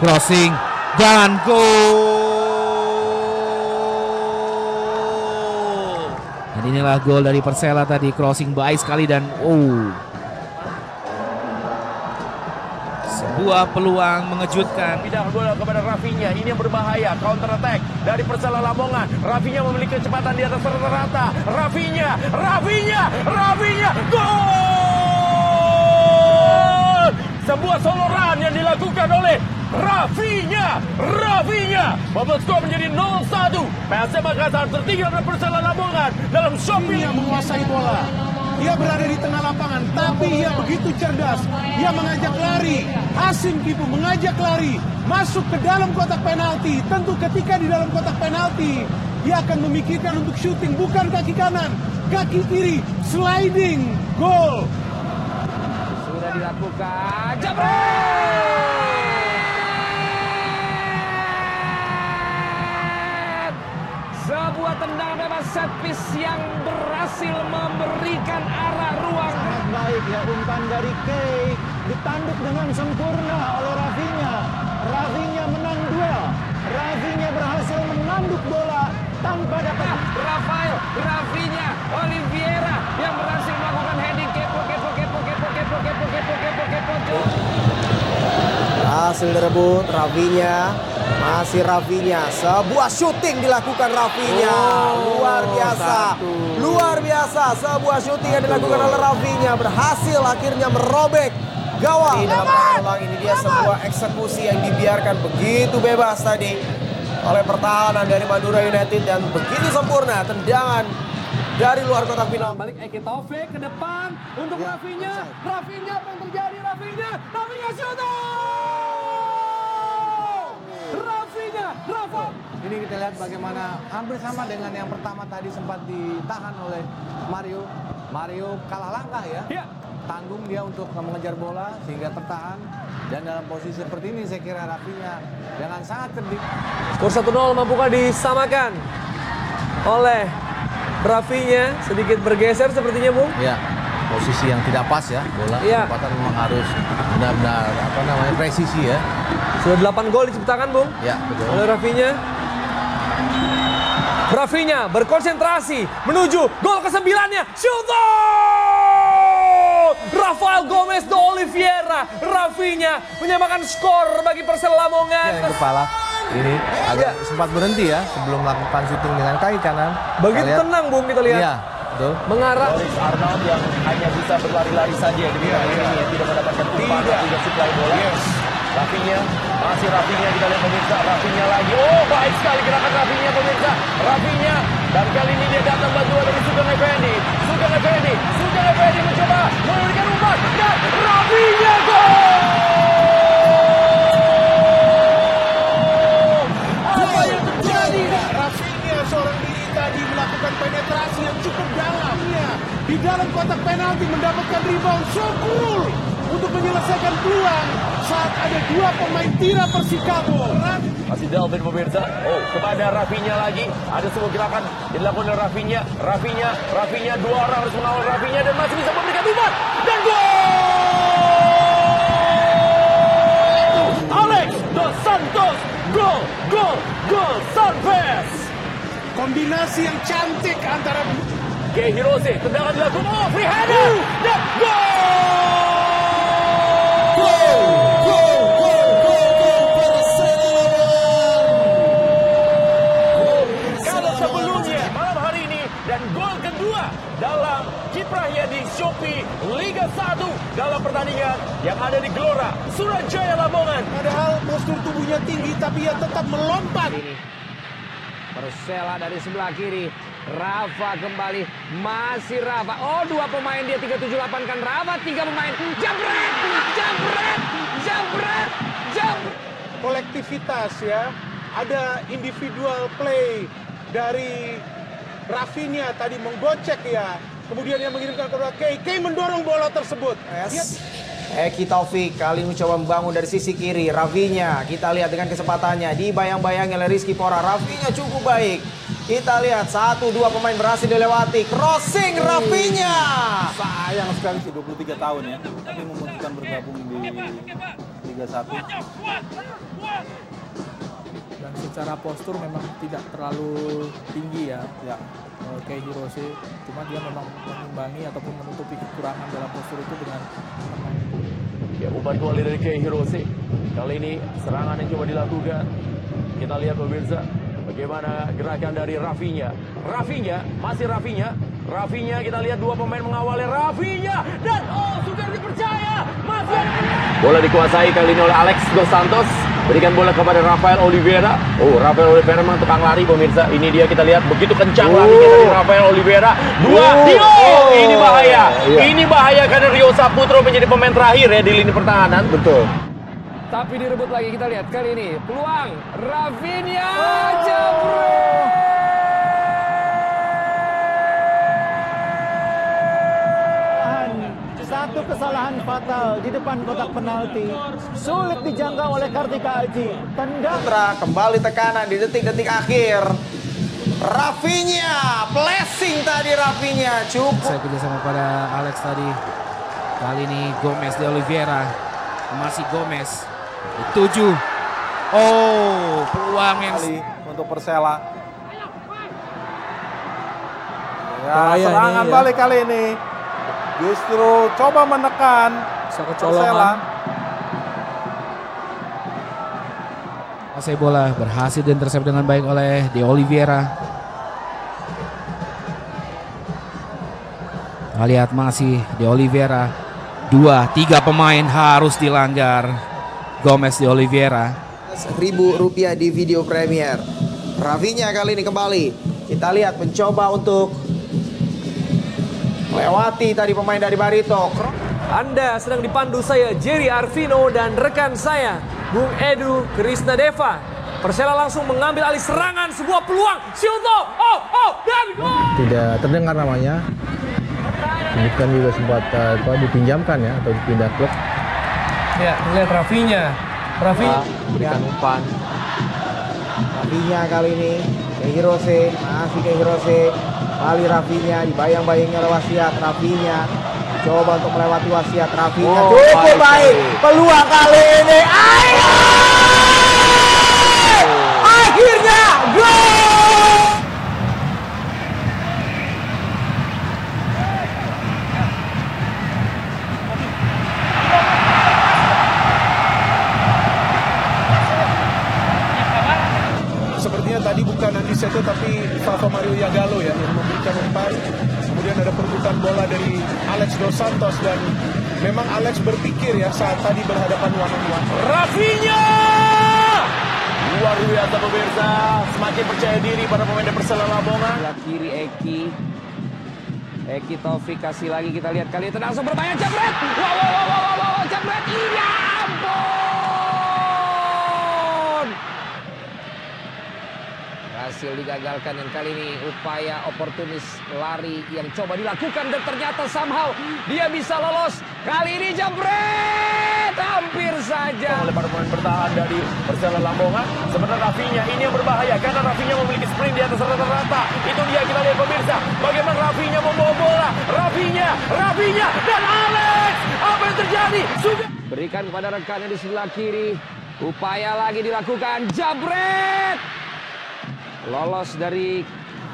Crossing dan gol. Dan inilah gol dari Persela tadi crossing baik sekali dan oh. Sebuah peluang mengejutkan. Pindah bola kepada Rafinya. Ini yang berbahaya. Counter attack dari Persela Lamongan. Rafinya memiliki kecepatan di atas rata-rata. Rafinya, Rafinya, Rafinya. Gol! Sebuah soloran yang dilakukan oleh Rafinya, Rafinya. Membuat skor menjadi 0-1. PSM Makassar tertinggal dari Persela Lamongan dalam shopping yang menguasai bola. Dia berada di tengah lapangan, tapi ia begitu cerdas. Ia mengajak lari. Hasim Kipu mengajak lari. Masuk ke dalam kotak penalti. Tentu ketika di dalam kotak penalti, dia akan memikirkan untuk syuting. Bukan kaki kanan, kaki kiri. Sliding. Gol. Sudah dilakukan. Jabret! Sebuah tendangan bebas set piece yang berhasil memberikan arah ruang Sangat baik ya umpan dari Kay ditanduk dengan sempurna oleh Rafinya. Rafinya menang duel. Rafinya berhasil menanduk bola tanpa dapat Rafael, Rafinha, Oliveira yang berhasil Hasil direbut Rafinya masih Rafinya sebuah syuting dilakukan Rafinya luar biasa. luar biasa sebuah syuting yang dilakukan oleh Rafinya berhasil akhirnya merobek gawang. Dalam peluang ini dia sebuah eksekusi yang dibiarkan begitu bebas tadi oleh pertahanan dari Madura United dan begitu sempurna tendangan dari luar kotak final. Balik Eki Taufik ke depan untuk Rafinha. Rafinha apa yang terjadi? Rafinha, Rafinha shooting! Rafinha, Rafa. Ini kita lihat bagaimana hampir sama dengan yang pertama tadi sempat ditahan oleh Mario. Mario kalah langkah ya. Ya. Tanggung dia untuk mengejar bola sehingga tertahan. Dan dalam posisi seperti ini saya kira Rafinya dengan sangat cerdik. Skor 1-0 mampukah disamakan oleh Rafinya sedikit bergeser sepertinya Bung. Ya, posisi yang tidak pas ya bola. Iya. Kecepatan memang harus benar-benar apa namanya presisi ya. Sudah 8 gol diciptakan Bung Ya, betul. oleh Rafinya. Rafinya berkonsentrasi menuju gol ke-9-nya. Shooter! Rafael Gomez de Oliveira. Rafinya menyamakan skor bagi Persela Lamongan. Ya, yang kepala ini agak sempat berhenti ya sebelum melakukan syuting dengan kaki kanan. Begitu tenang Bung kita lihat. Iya, betul. Mengarah Boris Arnold yang hanya bisa berlari-lari saja di pertandingan ini yang tidak mendapatkan umpan dan juga supply bola. Rafinya, masih Rafinya kita lihat pemirsa, Rafinya lagi. Oh baik sekali gerakan Rafinya pemirsa. Rafinya dan kali ini dia datang bantuan dari Sugeng Effendi. Sugeng Effendi, dua pemain tira Persikabo. Masih Delvin pemirsa. Oh, kepada Rafinya lagi. Ada sebuah gerakan dilakukan oleh Rafinya. Rafinya, Rafinya dua orang harus mengawal Rafinya dan masih bisa memberikan umpan dan gol! Alex Dos Santos, gol, gol, gol, Santos. Kombinasi yang cantik antara Ge Hirose, tendangan dilakukan. Oh, free header dan gol! Kalau 1 dalam pertandingan yang ada di Gelora Surajaya Lamongan. padahal postur tubuhnya tinggi tapi ia tetap melompat. Persela dari sebelah kiri. Rafa kembali. Masih Rafa. Oh dua pemain dia 378 kan Rafa. Tiga pemain. Jabret. Jabret. Jabret. Jabret. kolektivitas ya. Ada individual play dari Rafinha tadi menggocek ya. Kemudian yang mengirimkan kepada Kay. Kay mendorong bola tersebut. Dia Eki Taufik kali ini mencoba membangun dari sisi kiri. Rafinya kita lihat dengan kesempatannya dibayang-bayangi oleh Rizky Pora. Rafinya cukup baik. Kita lihat satu dua pemain berhasil dilewati. Crossing Rafinya. sayang sekali sih 23 tahun ya tapi memutuskan bergabung di Liga 1 Dan secara postur memang tidak terlalu tinggi ya. Ya. Kayak Hirose, cuma dia memang mengimbangi ataupun menutupi kekurangan dalam postur itu dengan Ya, umpan kembali dari Kei Hirose. Kali ini serangan yang coba dilakukan. Kita lihat pemirsa bagaimana gerakan dari Rafinya. Rafinya, masih Rafinya. Rafinya kita lihat dua pemain mengawali Rafinya dan oh sudah dipercaya masih. Bola dikuasai kali ini oleh Alex Dos Santos. Berikan bola kepada Rafael Oliveira. Oh, Rafael Oliveira memang tukang lari pemirsa. Ini dia kita lihat begitu kencang larinya dari Rafael Oliveira. Dua, Rio. Ini bahaya. Ini bahaya karena Rio Saputro menjadi pemain terakhir ya di lini pertahanan. Betul. Tapi direbut lagi kita lihat kali ini peluang Rafinha jebret. Satu kesalahan fatal di depan kotak penalti. Sulit dijangkau oleh Kartika Aji. Tendang Putra kembali tekanan di detik-detik akhir. Rafinya, blessing tadi Rafinya cukup. Saya kerjasama pada Alex tadi. Kali ini Gomez de Oliveira. Masih Gomez. Tujuh. Oh, peluang yang Kali untuk Persela. Ya, Bahaya ini serangan ya. balik kali ini. Justru coba menekan bisa kecolongan. Kuasai bola berhasil diintercept dengan baik oleh De Oliveira. Kita lihat masih De Oliveira. Dua, tiga pemain harus dilanggar. Gomez De Oliveira. ribu rupiah di video premier. Rafinya kali ini kembali. Kita lihat mencoba untuk melewati tadi pemain dari Barito. Anda sedang dipandu saya Jerry Arvino dan rekan saya Bung Edu Krisnadeva. Persela langsung mengambil alih serangan sebuah peluang. Syuto, oh, oh, dan gol! tidak terdengar namanya. Bukan juga sempat apa, dipinjamkan ya atau dipindah klub. Ya, lihat Rafinya. Rafi, Berikan umpan. Rafinya kali ini ke Hirose, masih ke Hirose. Kali Rafinya dibayang-bayangnya oleh wasiat Rafinya. Coba untuk melewati wasiat Rafinya. Oh, Cukup baik baik. Peluang kali ini. Ayo! Akhirnya gol! Sepertinya tadi Andi Seto tapi Fava Mario Yagalo ya yang memberikan umpan. Kemudian ada perebutan bola dari Alex Dos Santos dan memang Alex berpikir ya saat tadi berhadapan one on one. Rafinya luar biasa pemirsa semakin percaya diri pada pemain dari Persela Lamongan Sebelah kiri Eki. Eki Taufik kasih lagi kita lihat kali ini langsung berbahaya jebret. Wow wow wow wow wow, wow jebret. Iya ampun. Berhasil digagalkan dan kali ini upaya oportunis lari yang coba dilakukan dan ternyata somehow dia bisa lolos. Kali ini jebret hampir saja. oleh para pemain bertahan dari Persela Lamongan sementara Rafinya ini yang berbahaya karena Rafinya memiliki sprint di atas rata-rata itu dia kita lihat pemirsa bagaimana Rafinya membawa bola Rafinya Rafinya dan Alex apa yang terjadi sudah Berikan kepada rekannya di sebelah kiri. Upaya lagi dilakukan. Jabret. Lolos dari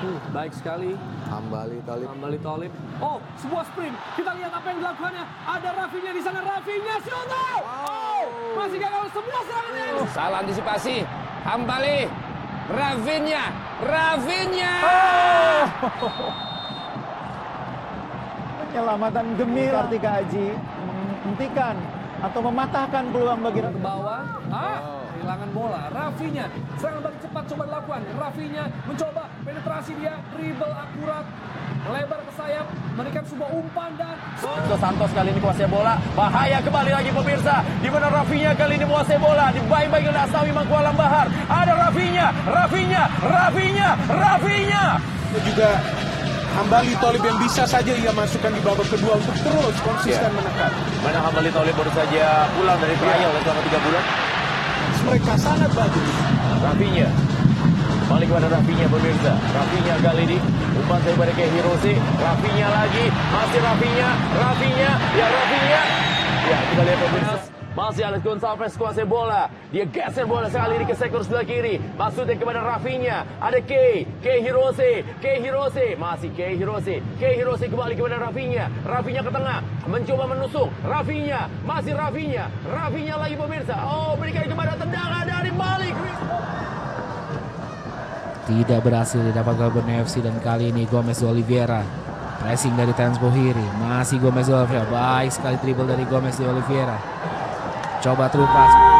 Uh, baik sekali. Kembali kali. Kembali Tolib. Oh, sebuah sprint. Kita lihat apa yang dilakukannya. Ada Rafinya di sana. Rafinya Syuto. Oh, masih gagal semua serangannya. salah antisipasi. Hambali. Rafinha. Rafinha. penyelamatan demi Kartika Aji menghentikan atau mematahkan peluang bagi ke bawah. Ah, kehilangan bola. Rafinya serangan balik cepat coba dilakukan. Rafinya mencoba penetrasi dia, dribble akurat, melebar ke sayap, memberikan sebuah umpan dan Dos Santos kali ini kuasai bola. Bahaya kembali lagi pemirsa. Di mana Rafinya kali ini menguasai bola? Dibaik-baik oleh Asawi Mangkualam Bahar ada Rafinya Rafinya Rafinya Rafinya Dan juga Hambali Tolib yang bisa saja ia masukkan di babak kedua untuk terus konsisten menekan. mana Hambali Tolib baru saja pulang dari trial selama 3 bulan Mereka sangat bagus. Rafinya. Balik kepada Rafinya pemirsa. Rafinya kali ini umpan saya pada Hirose. Rafinya lagi. Masih Rafinya. Rafinya. Ya Rafinya. Ya kita lihat pemirsa Masih Alex Gonçalves kuasai bola. Dia geser bola sekali ke sektor sebelah kiri. Maksudnya kepada Rafinha. Ada Kei. Kei Hirose. Kei Hirose. Masih Kei Hirose. Kei Hirose kembali kepada Rafinha. Rafinha ke tengah. Mencoba menusuk. Rafinha. Masih Rafinha. Rafinha lagi pemirsa. Oh berikan kepada tendangan dari balik. Tidak berhasil didapatkan Borneo FC dan kali ini Gomez Oliveira. Pressing dari Terence Bohiri. Masih Gomez Oliveira. Baik sekali dribble dari Gomez de Oliveira. Coba terus pas.